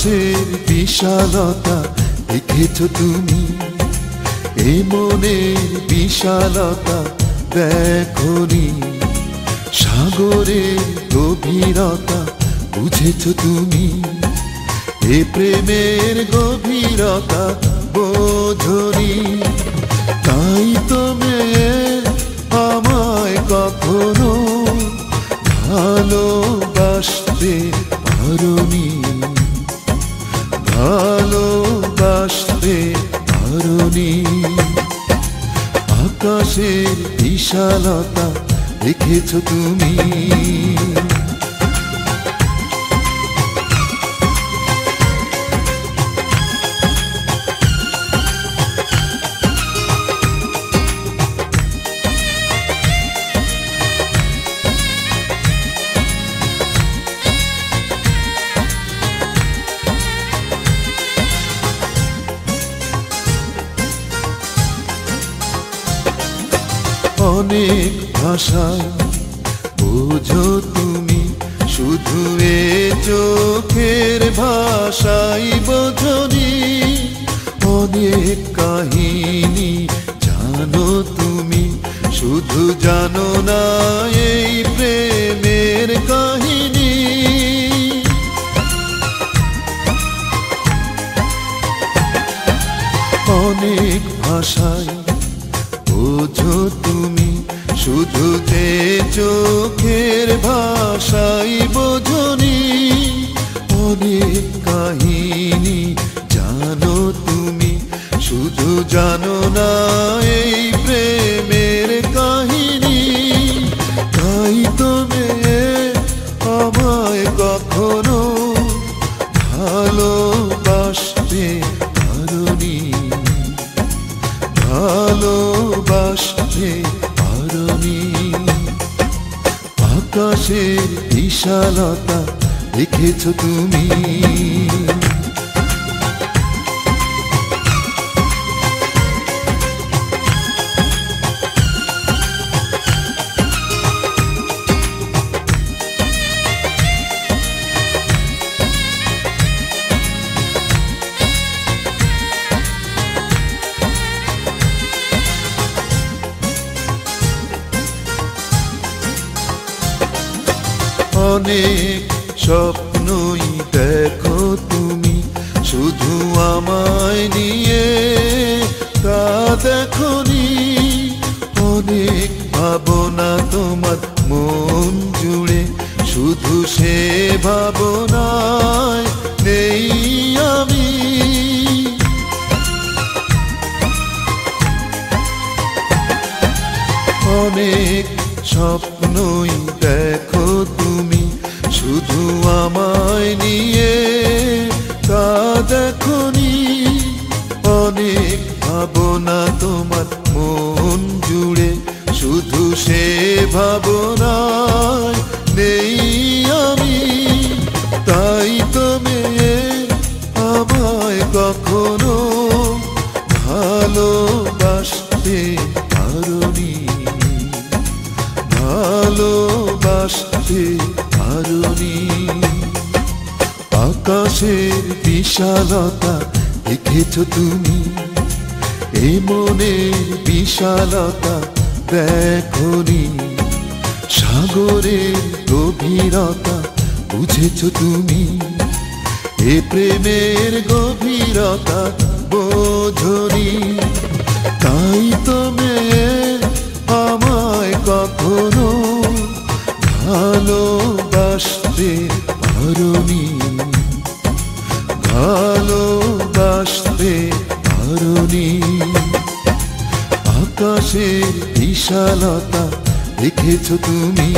আকাশের বিশালতা দেখেছ তুমি? এ মনের বিশালতা দেখনি। সাগরের গভীরতা বুঝেছ তুমি? এ প্রেমের গভীরতা বোঝনি। বিশালতা দেখেছ তুমি। অনেক ভাষায় বোঝো তুমি শুধু এ চোখের ভাষাই বোঝনি অনেক কাহিনী জানো তুমি, শুধু জানো না এই প্রেমের কাহিনী। অনেক ভাষায় বোঝো তুমি, শুধু যে চোখের ভাষাই বোঝনি, অনেক কাহিনী জানো তুমি, শুধু জানো না এই বিশালতা দেখেছ তুমি? অনেক স্বপ্নই দেখো তুমি, শুধু আমায় নিয়ে তা দেখনি। অনেক ভাবনা তোমার মন জুড়ে, শুধু সে ভাবনায় নেই আমি। অনেক স্বপ্নই দেখো শুধু আমায় নিয়ে তা দেখনি। অনেক ভাবনা তোমার মন জুড়ে, শুধু সে ভাবনায় নেই আমি। তাই তো মেয়ে আমায় কখনো ভালোবাসতে পারনি। ভালোবাসতে আকাশের বিশালতা দেখেছ তুমি? এ মনের বিশালতা দেখনি। সাগরের গভীরতা বুঝেছ তুমি? এ প্রেমের গভীরতা বোঝনি। তাই তো মেয়ে আমায় কখনো ভালোবাসতে পারনি। ভালোবাসতে পারনি আকাশের বিশালতা দেখেছ তুমি।